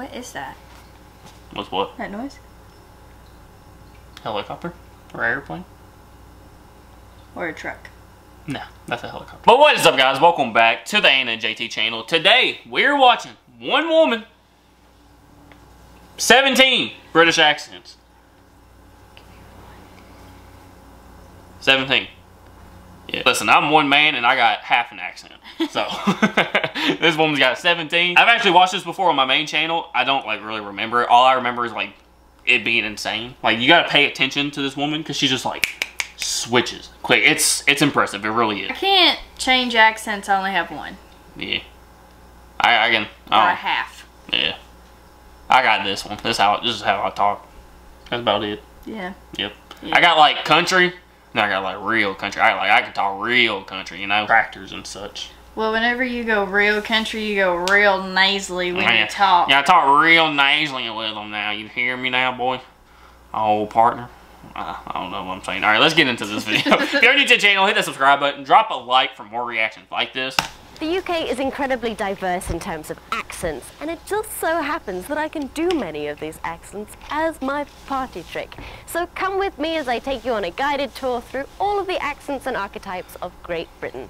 What is that? What's what? That noise? Helicopter? Or airplane? Or a truck? No, that's a helicopter. But what is up, guys? Welcome back to the Anna and JT channel. Today, we're watching one woman, 17 British accents. 17. Yeah. Listen, I'm one man and I got half an accent. So, this woman's got 17. I've actually watched this before on my main channel. I don't, like, really remember it. All I remember is, like, it being insane. Like, you gotta pay attention to this woman because she's just, like, switches quick. It's it's impressive. It really is. I can't change accents. I only have one. Yeah. I, I can. Or a Oh, half. yeah. I got this one. This how this is how I talk. That's about it. Yeah. Yep. Yeah. I got like country. No, I got like real country. I like I can talk real country. You know, tractors and such. Well, whenever you go real country, you go real nasally when Yeah. you talk. Yeah, I talk real nasally with them now. You hear me now, boy? Oh, partner. Uh, I don't know what I'm saying. All right, let's get into this video. if you're new to the channel, hit that subscribe button. Drop a like for more reactions like this. The UK is incredibly diverse in terms of accents, and it just so happens that I can do many of these accents as my party trick. So come with me as I take you on a guided tour through all of the accents and archetypes of Great Britain.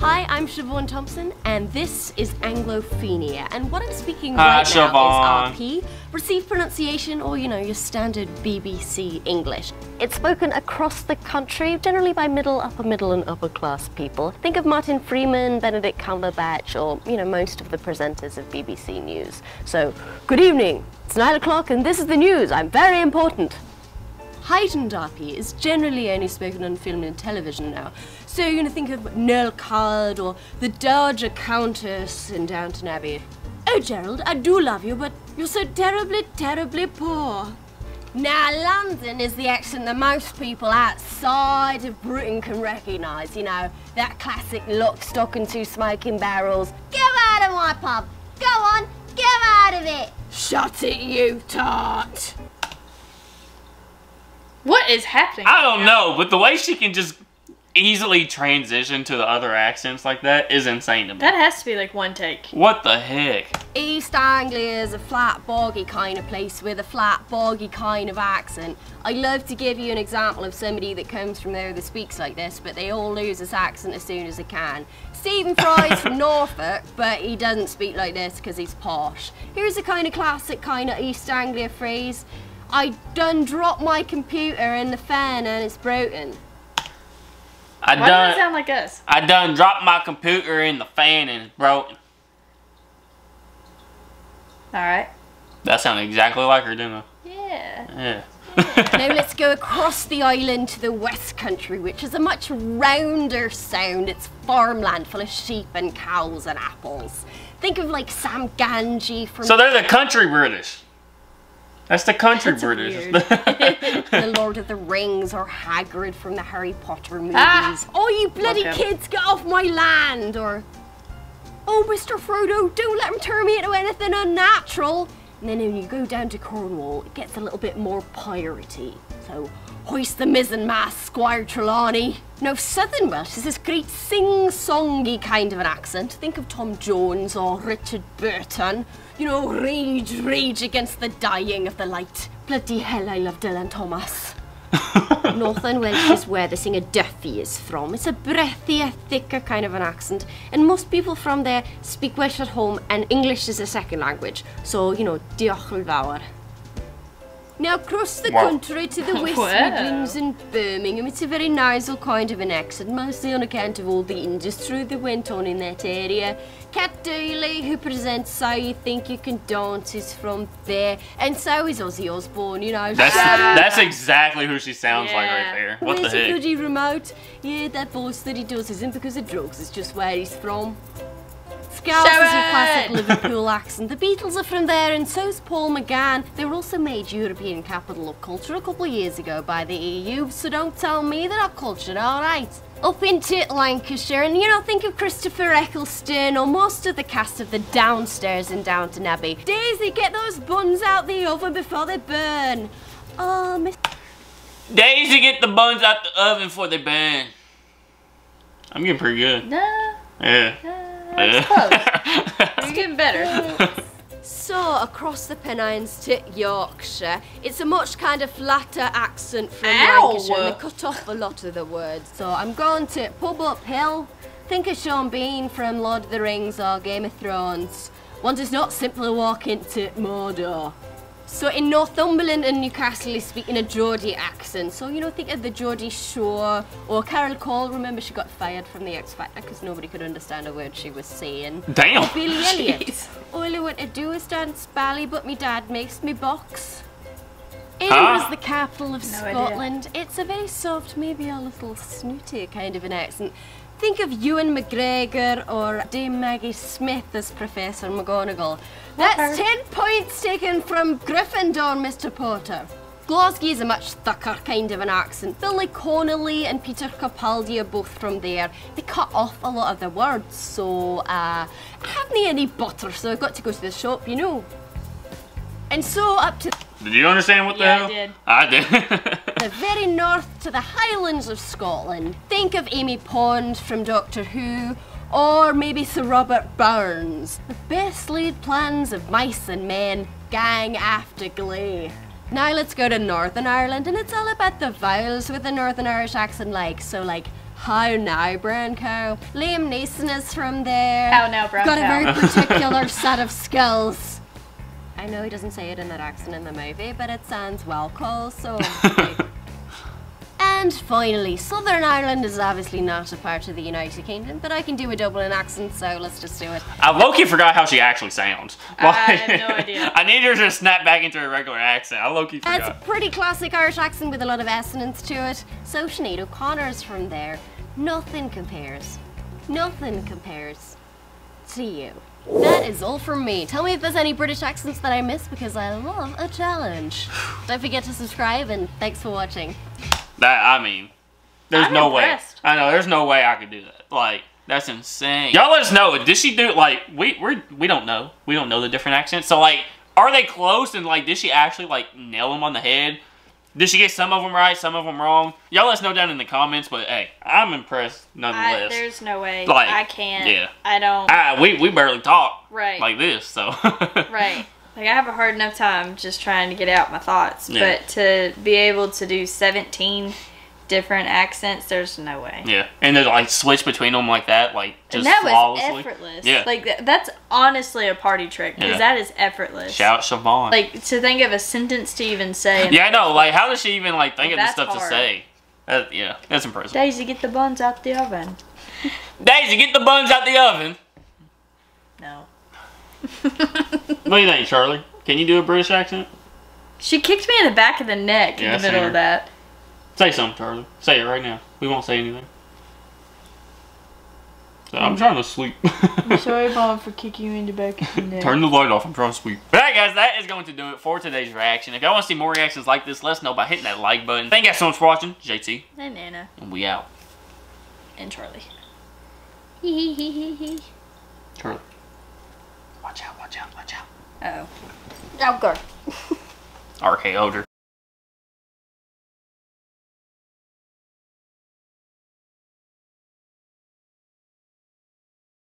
Hi, I'm Siobhan Thompson, and this is Anglophenia. And what I'm speaking Hi, right Siobhan. now is RP, received pronunciation, or you know, your standard BBC English. It's spoken across the country, generally by middle, upper middle, and upper class people. Think of Martin Freeman, Benedict Cumberbatch, or you know, most of the presenters of BBC News. So, good evening. It's nine o'clock, and this is the news. I'm very important. Heightened RP is generally only spoken on film and television now. So you're gonna think of Noël Coward or the Dowager Countess in Downton Abbey. Oh, Gerald, I do love you, but you're so terribly, terribly poor. Now, London is the accent that most people outside of Britain can recognise. You know, that classic lock, stock, and two smoking barrels. Get out of my pub! Go on, get out of it! Shut it, you tart! What is happening? I don't know, but the way she can just easily transition to the other accents like that is insane to me. That has to be like one take. What the heck? East Anglia is a flat, boggy kind of place with a flat, boggy kind of accent. I love to give you an example of somebody that comes from there that speaks like this, but they all lose this accent as soon as they can. Stephen Fry's from Norfolk, but he doesn't speak like this because he's posh. Here's a kind of classic kind of East Anglia phrase. I done dropped my computer in the fan and it's broken. I Why does done that sound like us? I done dropped my computer in the fan and it's broken. Alright. That sounded exactly like her, didn't it? Yeah. Yeah. now let's go across the island to the West Country, which is a much rounder sound. It's farmland full of sheep and cows and apples. Think of like Sam Gamgee from so they're the country British. That's the country That's British. The Lord of the Rings or Hagrid from the Harry Potter movies. Ah! Oh, you bloody kids, get off my land! Or, oh, Mr. Frodo, don't let him turn me into anything unnatural. And then when you go down to Cornwall, it gets a little bit more piratey. So, hoist the mizzen mast, Squire Trelawney. Now, Southern Welsh is this great sing-songy kind of an accent. Think of Tom Jones or Richard Burton. You know, rage, rage against the dying of the light. Bloody hell, I love Dylan Thomas. Northern Welsh is where the singer Duffy is from. It's a breathier, thicker kind of an accent, and most people from there speak Welsh at home and English is a second language. So, you know, diolch yn fawr. Now, across the Wow. country to the West Wow. Midlands and Birmingham, it's a very nasal kind of an accent, mostly on account of all the industry that went on in that area. Cat Deeley, who presents So You Think You Can Dance, is from there, and so is Ozzy Osbourne, you know. That's so- that's exactly who she sounds like right there. What the Where's he heck? bloody remote? Yeah, that voice that he does isn't because of drugs, it's just where he's from. Scouse Show is a classic! Liverpool accent. The Beatles are from there, and so's Paul McGann. They were also made European Capital of Culture a couple of years ago by the EU, so don't tell me they're not cultured, alright? Up into Lancashire, and you know, think of Christopher Eccleston or most of the cast of the Downstairs in Downton Abbey. Daisy, get those buns out the oven before they burn. Oh, Miss. Daisy, get the buns out the oven before they burn. I'm getting pretty good. No. Yeah. no. That's close. You're getting better. So, across the Pennines to Yorkshire, it's a much kind of flatter accent from Ow. Lancashire. and They cut off a lot of the words. So, I'm going to pub up hill. Think of Sean Bean from Lord of the Rings or Game of Thrones. One does not simply walk into Mordor. So in Northumberland and Newcastle, they speak in a Geordie accent. So you know, think of the Geordie Shore or Cheryl Cole. Remember, she got fired from the X Factor because nobody could understand a word she was saying. Damn. Or Billy Elliot. Jeez. All I want to do is dance bally, but me dad makes me box. Huh? Edinburgh's the capital of No idea. Scotland. It's a very soft, maybe a little snooty kind of an accent. Think of Ewan McGregor or Dame Maggie Smith as Professor McGonagall. That's 10 points taken from Gryffindor, Mr. Potter. Glasgow is a much thicker kind of an accent. Billy Connolly and Peter Capaldi are both from there. They cut off a lot of the words, so uh, I haven't any butter, so I've got to go to the shop, you know. And so up to Did you understand what the Yeah, I did. I did. the very north to the Highlands of Scotland. Think of Amy Pond from Doctor Who, or maybe Sir Robert Burns. The best laid plans of mice and men, gang aft agley. Now let's go to Northern Ireland, and it's all about the vowels with the Northern Irish accent, like so, like. How now, brown cow? Liam Neeson is from there. How now, brown Got cow. a very particular set of skills. I know he doesn't say it in that accent in the movie, but it sounds well cool, so. and finally, Southern Ireland is obviously not a part of the United Kingdom, but I can do a Dublin accent, so let's just do it. I low-key forgot how she actually sounds. I have no idea. I need her to snap back into her regular accent. I low-key It's a pretty classic Irish accent with a lot of assonance to it. So Sinead O'Connor's from there. Nothing compares. Nothing compares to you. That is all from me. Tell me if there's any British accents that I miss because I love a challenge. Don't forget to subscribe and thanks for watching. That I mean, there's I'm no impressed. way. I know there's no way I could do that. Like that's insane. Y'all let us know. Did she do like we we we don't know. We don't know the different accents. So like, are they close? And like, did she actually like nail them on the head? Did she get some of them right, some of them wrong? Y'all let us know down in the comments. But hey, I'm impressed I, nonetheless. there's no way. Like, I can't. yeah. I don't. Ah, we we barely talk right. like this. So right. Like I have a hard enough time just trying to get out my thoughts, Yeah. but to be able to do 17 different accents, there's no way. Yeah, and to like switch between them like that, like just and that was effortless. Yeah. Like th- that's honestly a party trick because Yeah. that is effortless. Shout Siobhan. Like to think of a sentence to even say. yeah, I know. Like, how does she even like think of this stuff to say? That, yeah, that's impressive. Daisy, get the buns out the oven. Daisy, get the buns out the oven. No. What do you think, Charlie? Can you do a British accent? She kicked me in the back of the neck Yeah, in the middle of that. Say something, Charlie. Say it right now. We won't say anything. So, I'm trying to sleep. I'm sorry, Mom, for kicking you in the back of the. Turn the light off. I'm trying to sleep. Alright, guys, that is going to do it for today's reaction. If y'all want to see more reactions like this, let us know by hitting that like button. Thank you guys so much for watching. JT, And Nana. and we out. And Charlie. Hee hee hee hee hee. Charlie. Watch out, watch out, watch out. Oh. Oh, God. RK Older.